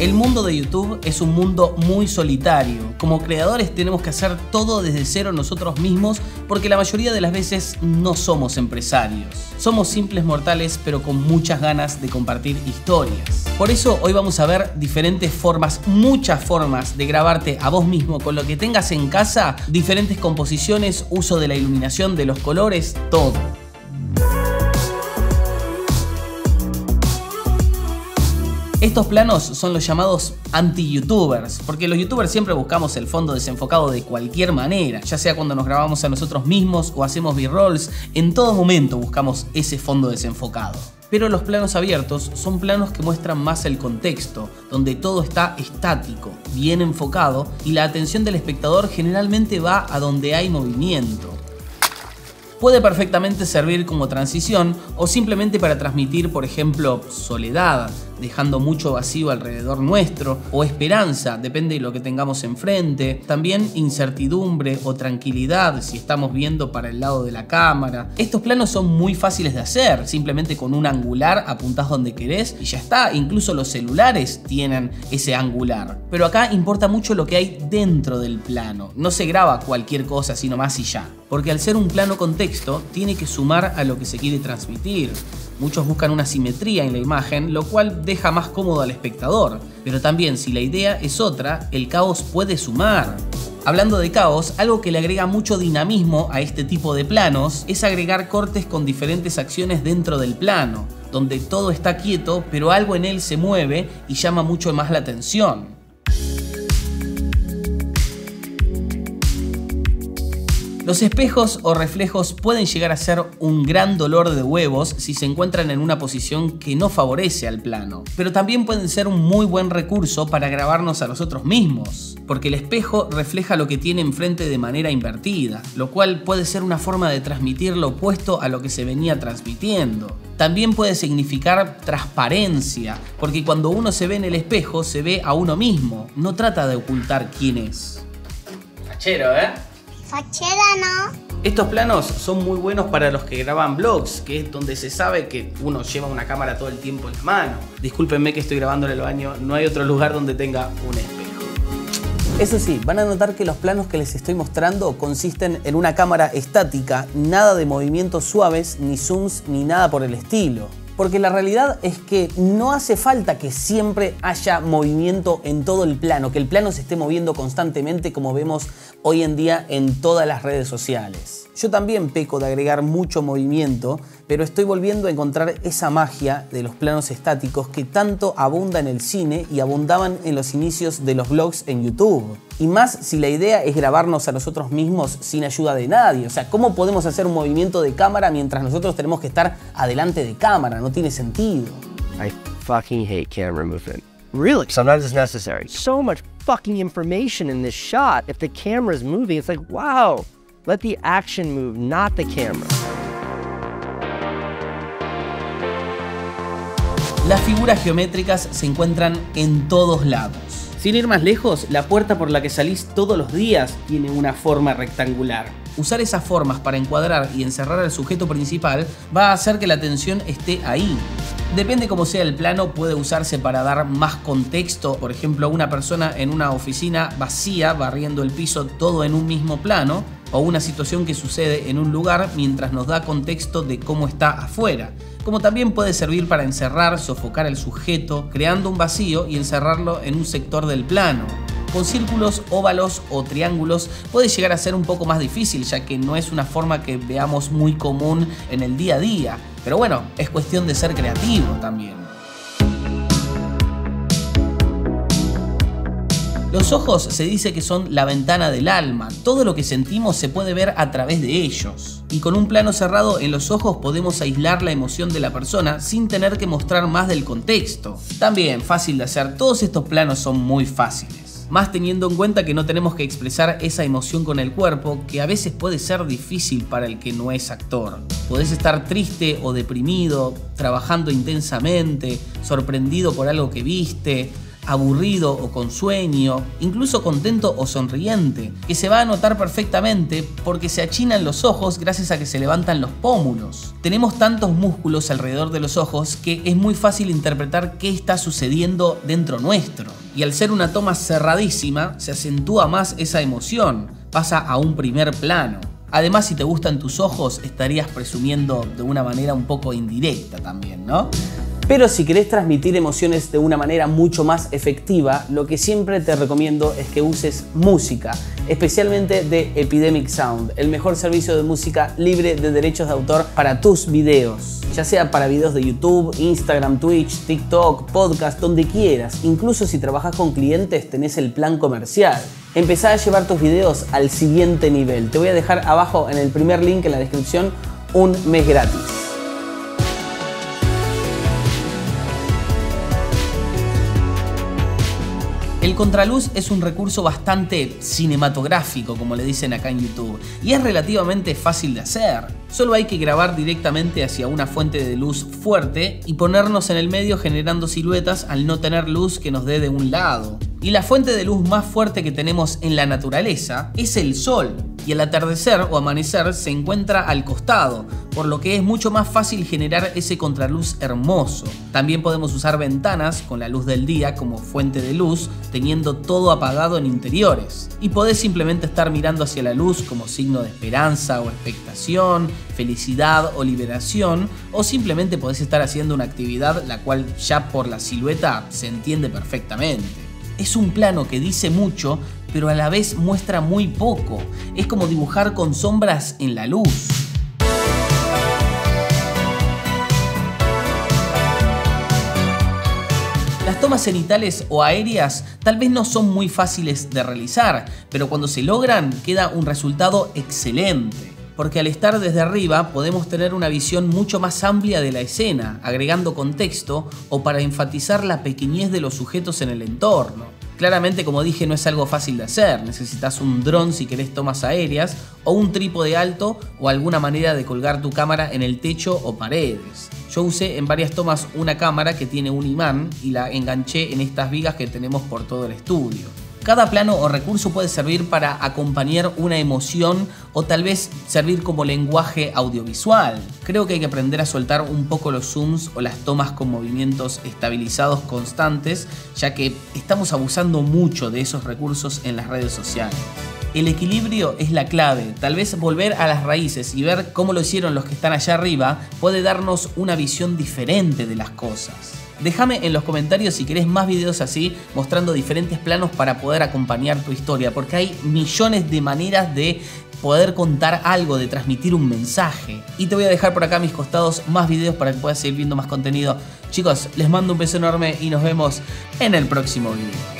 El mundo de YouTube es un mundo muy solitario. Como creadores tenemos que hacer todo desde cero nosotros mismos porque la mayoría de las veces no somos empresarios. Somos simples mortales pero con muchas ganas de compartir historias. Por eso hoy vamos a ver diferentes formas, muchas formas de grabarte a vos mismo con lo que tengas en casa, diferentes composiciones, uso de la iluminación, de los colores, todo. Estos planos son los llamados anti-youtubers, porque los youtubers siempre buscamos el fondo desenfocado de cualquier manera, ya sea cuando nos grabamos a nosotros mismos o hacemos b-rolls, en todo momento buscamos ese fondo desenfocado. Pero los planos abiertos son planos que muestran más el contexto, donde todo está estático, bien enfocado y la atención del espectador generalmente va a donde hay movimiento. Puede perfectamente servir como transición o simplemente para transmitir, por ejemplo, soledad, dejando mucho vacío alrededor nuestro, o esperanza, depende de lo que tengamos enfrente, también incertidumbre o tranquilidad si estamos viendo para el lado de la cámara. Estos planos son muy fáciles de hacer, simplemente con un angular apuntás donde querés y ya está, incluso los celulares tienen ese angular. Pero acá importa mucho lo que hay dentro del plano, no se graba cualquier cosa sino más y ya, porque al ser un plano con texto tiene que sumar a lo que se quiere transmitir. Muchos buscan una simetría en la imagen, lo cual deja más cómodo al espectador. Pero también si la idea es otra, el caos puede sumar. Hablando de caos, algo que le agrega mucho dinamismo a este tipo de planos es agregar cortes con diferentes acciones dentro del plano, donde todo está quieto, pero algo en él se mueve y llama mucho más la atención. Los espejos o reflejos pueden llegar a ser un gran dolor de huevos si se encuentran en una posición que no favorece al plano, pero también pueden ser un muy buen recurso para grabarnos a nosotros mismos, porque el espejo refleja lo que tiene enfrente de manera invertida, lo cual puede ser una forma de transmitir lo opuesto a lo que se venía transmitiendo. También puede significar transparencia, porque cuando uno se ve en el espejo se ve a uno mismo, no trata de ocultar quién es. Fachero, ¿eh? Fachera no. Estos planos son muy buenos para los que graban vlogs, que es donde se sabe que uno lleva una cámara todo el tiempo en la mano. Discúlpenme que estoy grabando en el baño, no hay otro lugar donde tenga un espejo. Eso sí, van a notar que los planos que les estoy mostrando consisten en una cámara estática, nada de movimientos suaves, ni zooms, ni nada por el estilo porque la realidad es que no hace falta que siempre haya movimiento en todo el plano, que el plano se esté moviendo constantemente como vemos hoy en día en todas las redes sociales. Yo también peco de agregar mucho movimiento, pero estoy volviendo a encontrar esa magia de los planos estáticos que tanto abunda en el cine y abundaban en los inicios de los vlogs en YouTube. Y más si la idea es grabarnos a nosotros mismos sin ayuda de nadie. O sea, ¿cómo podemos hacer un movimiento de cámara mientras nosotros tenemos que estar adelante de cámara? No tiene sentido. I fucking hate camera movement. Really? Sometimes it's necessary. So much fucking information in this shot. If the camera is moving, it's like, wow, let the action move, not the camera. Las figuras geométricas se encuentran en todos lados. Sin ir más lejos, la puerta por la que salís todos los días tiene una forma rectangular. Usar esas formas para encuadrar y encerrar al sujeto principal va a hacer que la atención esté ahí. Depende cómo sea el plano, puede usarse para dar más contexto, por ejemplo, una persona en una oficina vacía barriendo el piso todo en un mismo plano, o una situación que sucede en un lugar mientras nos da contexto de cómo está afuera como también puede servir para encerrar, sofocar al sujeto, creando un vacío y encerrarlo en un sector del plano. Con círculos, óvalos o triángulos puede llegar a ser un poco más difícil, ya que no es una forma que veamos muy común en el día a día. Pero bueno, es cuestión de ser creativo también. Los ojos se dice que son la ventana del alma, todo lo que sentimos se puede ver a través de ellos. Y con un plano cerrado en los ojos podemos aislar la emoción de la persona sin tener que mostrar más del contexto. También fácil de hacer, todos estos planos son muy fáciles. Más teniendo en cuenta que no tenemos que expresar esa emoción con el cuerpo, que a veces puede ser difícil para el que no es actor. Podés estar triste o deprimido, trabajando intensamente, sorprendido por algo que viste, aburrido o con sueño, incluso contento o sonriente, que se va a notar perfectamente porque se achinan los ojos gracias a que se levantan los pómulos. Tenemos tantos músculos alrededor de los ojos que es muy fácil interpretar qué está sucediendo dentro nuestro. Y al ser una toma cerradísima, se acentúa más esa emoción, pasa a un primer plano. Además, si te gustan tus ojos, estarías presumiendo de una manera un poco indirecta también, ¿no? Pero si querés transmitir emociones de una manera mucho más efectiva, lo que siempre te recomiendo es que uses música, especialmente de Epidemic Sound, el mejor servicio de música libre de derechos de autor para tus videos, ya sea para videos de YouTube, Instagram, Twitch, TikTok, podcast, donde quieras. Incluso si trabajas con clientes tenés el plan comercial. Empezá a llevar tus videos al siguiente nivel. Te voy a dejar abajo en el primer link en la descripción un mes gratis. Contraluz es un recurso bastante cinematográfico, como le dicen acá en YouTube, y es relativamente fácil de hacer. Solo hay que grabar directamente hacia una fuente de luz fuerte y ponernos en el medio generando siluetas al no tener luz que nos dé de un lado. Y la fuente de luz más fuerte que tenemos en la naturaleza es el sol, y el atardecer o amanecer se encuentra al costado, por lo que es mucho más fácil generar ese contraluz hermoso. También podemos usar ventanas con la luz del día como fuente de luz, teniendo todo apagado en interiores. Y podés simplemente estar mirando hacia la luz como signo de esperanza o expectación, felicidad o liberación, o simplemente podés estar haciendo una actividad la cual ya por la silueta se entiende perfectamente. Es un plano que dice mucho, pero a la vez muestra muy poco. Es como dibujar con sombras en la luz. Las tomas cenitales o aéreas tal vez no son muy fáciles de realizar, pero cuando se logran queda un resultado excelente porque al estar desde arriba podemos tener una visión mucho más amplia de la escena, agregando contexto o para enfatizar la pequeñez de los sujetos en el entorno. Claramente, como dije, no es algo fácil de hacer. Necesitas un dron si querés tomas aéreas, o un trípode alto, o alguna manera de colgar tu cámara en el techo o paredes. Yo usé en varias tomas una cámara que tiene un imán y la enganché en estas vigas que tenemos por todo el estudio. Cada plano o recurso puede servir para acompañar una emoción o tal vez servir como lenguaje audiovisual. Creo que hay que aprender a soltar un poco los zooms o las tomas con movimientos estabilizados constantes, ya que estamos abusando mucho de esos recursos en las redes sociales. El equilibrio es la clave, tal vez volver a las raíces y ver cómo lo hicieron los que están allá arriba puede darnos una visión diferente de las cosas. Déjame en los comentarios si querés más videos así, mostrando diferentes planos para poder acompañar tu historia, porque hay millones de maneras de poder contar algo, de transmitir un mensaje. Y te voy a dejar por acá a mis costados más videos para que puedas seguir viendo más contenido. Chicos, les mando un beso enorme y nos vemos en el próximo video.